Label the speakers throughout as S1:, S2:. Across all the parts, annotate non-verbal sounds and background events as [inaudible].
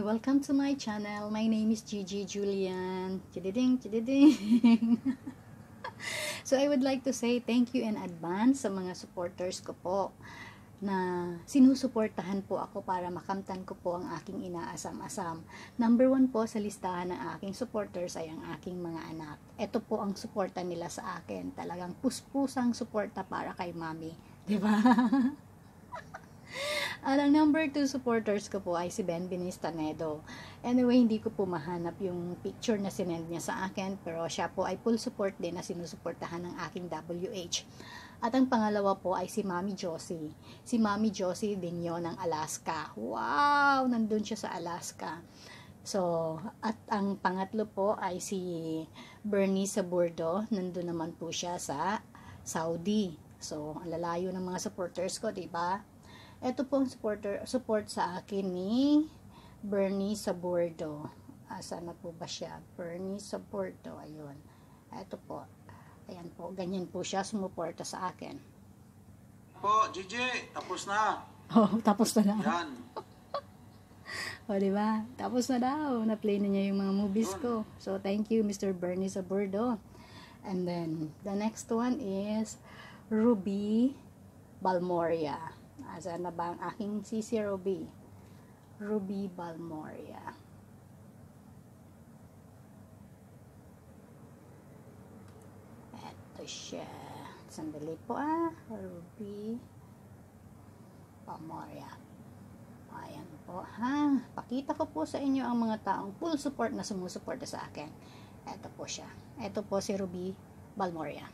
S1: and welcome to my channel. My name is Gigi Julian. Chididing, chididing. [laughs] so I would like to say thank you in advance sa mga supporters ko po na sinusuportahan po ako para makamtan ko po ang aking inaasam-asam. Number one po sa listahan ng aking supporters ay ang aking mga anak. Ito po ang suporta nila sa akin. Talagang puspusang suporta para kay mami. ba? [laughs] [laughs] At ang number 2 supporters ko po ay si Ben Binistanedo. Anyway, hindi ko po mahanap yung picture na sinend niya sa akin, pero siya po ay full support din na sinusuportahan ng aking WH. At ang pangalawa po ay si Mami Josie. Si Mami Josie din yon ng Alaska. Wow! Nandun siya sa Alaska. So, at ang pangatlo po ay si Bernie Saburdo. Nandun naman po siya sa Saudi. So, ang lalayo ng mga supporters ko, 'di ba? Ito po ang supporter, support sa akin ni Bernie Sabordo. Asa na po ba siya? Bernie Sabordo. Ayun. Ito po. Ayan po. Ganyan po siya sumuporta sa akin.
S2: Po, Gigi, tapos na. [laughs]
S1: Oh, tapos na daw.
S2: Yan. [laughs]
S1: O, di ba? Tapos na daw. Na-play na niya yung mga movies ko. So, thank you, Mr. Bernie Sabordo. And then, the next one is Ruby Balmoria. Asa na ba ang aking sisi Ruby? Ruby Balmoria. Ito siya. Sandali po ah. Ruby Balmoria. Ayan po ha. Pakita ko po sa inyo ang mga taong full support na sumusuporta sa akin. Ito po siya. Ito po si Ruby Balmoria.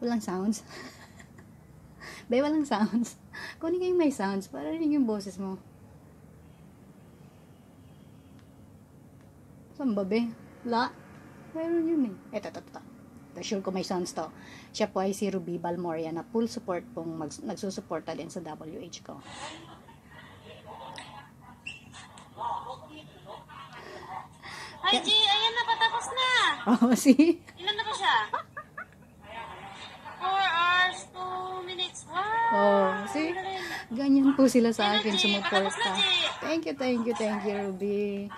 S1: Walang sounds. [laughs] Be, walang sounds. [laughs] Kunin kayo may sounds para rin yung boses mo. Saan ba, be? La? Meron yun eh. Eto, eto, eto. Ito, sure ko may sounds to. Siya po ay si Ruby Balmoria na full support pong mag, nagsusuporta din sa WH ko.
S3: Hi, G! Ayan na, patapos na! [laughs]
S1: Oh, see? Po sila sa akin sumuporta. Thank you, thank you, thank you, Ruby.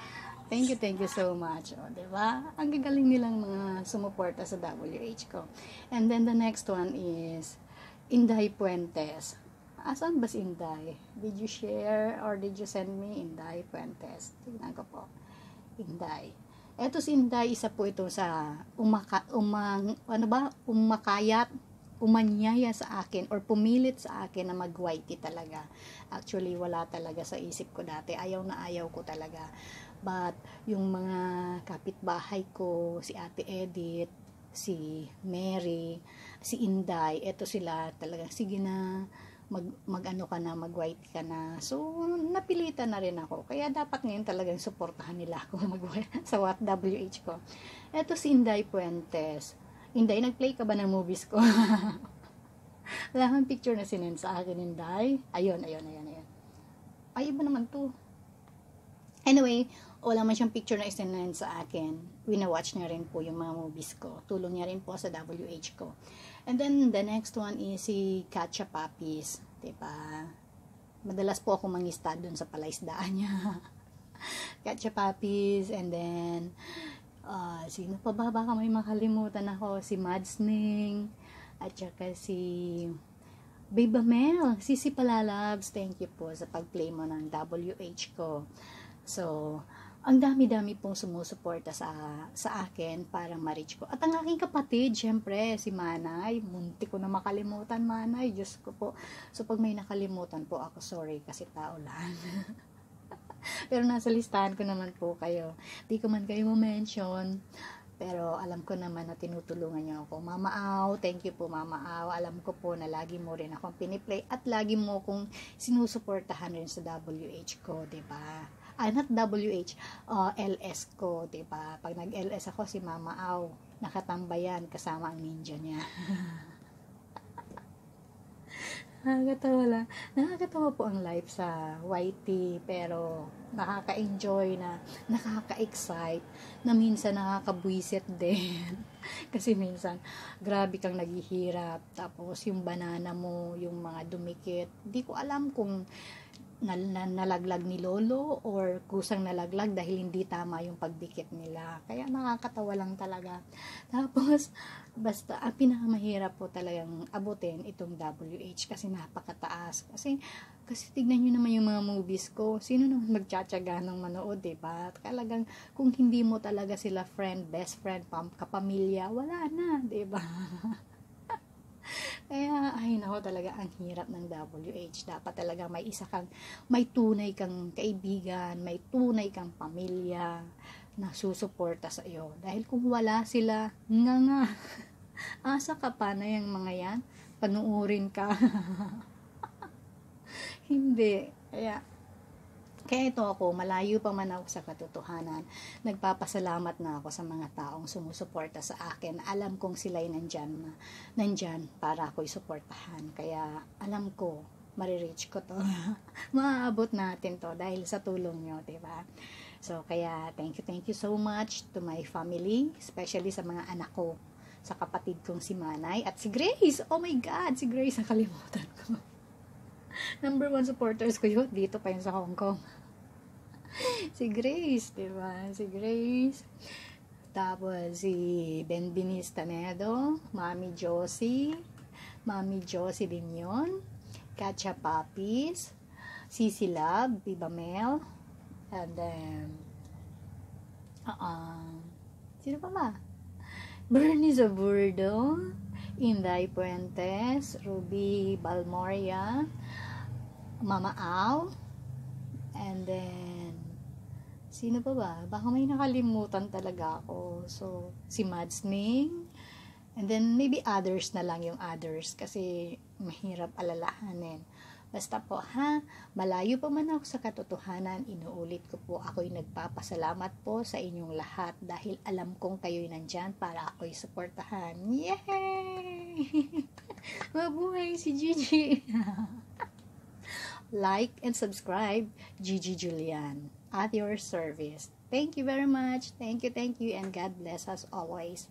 S1: Thank you, thank you so much. O, di ba? Ang gagaling nilang mga sumuporta sa WH ko. And then the next one is Inday Puentes. Asan ba si Inday? Did you share or did you send me Inday Puentes? Tingnan ko po. Inday. Eto si Inday, isa po ito sa umaka, umang, ano ba? Umakayat umanyaya sa akin or pumilit sa akin na mag-whitey talaga. Actually, wala talaga sa isip ko dati. Ayaw na ayaw ko talaga. But, yung mga kapitbahay ko, si Ate Edith, si Mary, si Inday, eto sila talaga, sige na, mag, mag ano ka na, mag white ka na. So, napilitan na rin ako. Kaya dapat ngayon talagang suportahan nila ako [laughs] mag sa WH ko. Eto si Inday Puentes. Inday, nag-play ka ba ng movies ko? [laughs] Wala kang picture na sinend sa akin, Inday. Ayun, ayun, ayun, ayun. Ay, iba naman to. Anyway, wala man siyang picture na isinend sa akin. Wina-watch niya rin po yung mga movies ko. Tulong niya rin po sa WH ko. And then, the next one is si Katja Papis. Diba? Madalas po ako mangista dun sa palaisdaan niya. [laughs] Katja Papis. And then, uh, sino pa ba? Baka may makalimutan ako. Si Madsning. At saka si Beba Mel. Sisi Palalabs. Thank you po sa pag-play mo ng WH ko. So, ang dami-dami pong sumusuporta sa sa akin para ma-reach ko. At ang aking kapatid, syempre, si Manay. Munti ko na makalimutan, Manay. Diyos ko po. So, pag may nakalimutan po ako, sorry, kasi tao lang. [laughs] [laughs] Pero nasa listahan ko naman po kayo. Di ko man kayo mention pero alam ko naman na tinutulungan niyo ako. Mama Au, thank you po Mama Au. Alam ko po na lagi mo rin akong piniplay at lagi mo kong sinusuportahan rin sa WH ko, ba? Ah, not WH, uh, LS ko, ba? Pag nag-LS ako si Mama Au, nakatambayan kasama ang ninja niya. [laughs] Nakakatawa lang. Nakakatawa po ang life sa YT, pero nakaka-enjoy na, nakaka-excite, na minsan nakakabwisit din. [laughs] Kasi minsan, grabe kang naghihirap, tapos yung banana mo, yung mga dumikit, di ko alam kung nalaglag ni Lolo or kusang nalaglag dahil hindi tama yung pagdikit nila. Kaya nakakatawa lang talaga. Tapos, basta, ang pinakamahirap po talagang abutin itong WH kasi napakataas. Kasi, kasi tignan nyo naman yung mga movies ko. Sino naman magtsatsaga ng manood, diba? Talagang, kung hindi mo talaga sila friend, best friend, pam, kapamilya, wala na, diba? [laughs] Kaya, ay nako talaga, ang hirap ng WH. Dapat talaga may isa kang, may tunay kang kaibigan, may tunay kang pamilya na susuporta sa iyo. Dahil kung wala sila, nga nga, [laughs] asa ka pa na yung mga yan? Panuurin ka. [laughs] Hindi. Kaya, kaya ito ako, malayo pa man ako sa katotohanan, nagpapasalamat na ako sa mga taong sumusuporta sa akin. Alam kong sila'y nandyan, na, nandyan para ako'y suportahan. Kaya alam ko, marireach ko to. [laughs] Maaabot natin to dahil sa tulong nyo, ba? So, kaya thank you, thank you so much to my family, especially sa mga anak ko, sa kapatid kong si Manay, at si Grace. Oh my God, si Grace, nakalimutan ko. [laughs] Number one supporters ko yun, dito pa yun sa Hong Kong. Si Grace, di ba? Si Grace. Tapos si Ben Binis Tanedo, Mami Josie, Mami Josie din yun, Katya Papis, Sisi Lab, Viva Mel, and then, uh sino pa ba? Bernie Zaburdo, Inday Puentes, Ruby Balmoria, Mama Al, and then, sino pa ba? Baka may nakalimutan talaga ako. So, si Mads Ning, and then maybe others na lang yung others kasi mahirap alalahanin. Basta po ha, malayo pa man ako sa katotohanan, inuulit ko po ako'y nagpapasalamat po sa inyong lahat dahil alam kong kayo'y nandyan para ako'y suportahan. Yay! [laughs] Mabuhay si Gigi! [laughs] like and subscribe, Gigi Julian, at your service. Thank you very much. Thank you, thank you, and God bless us always.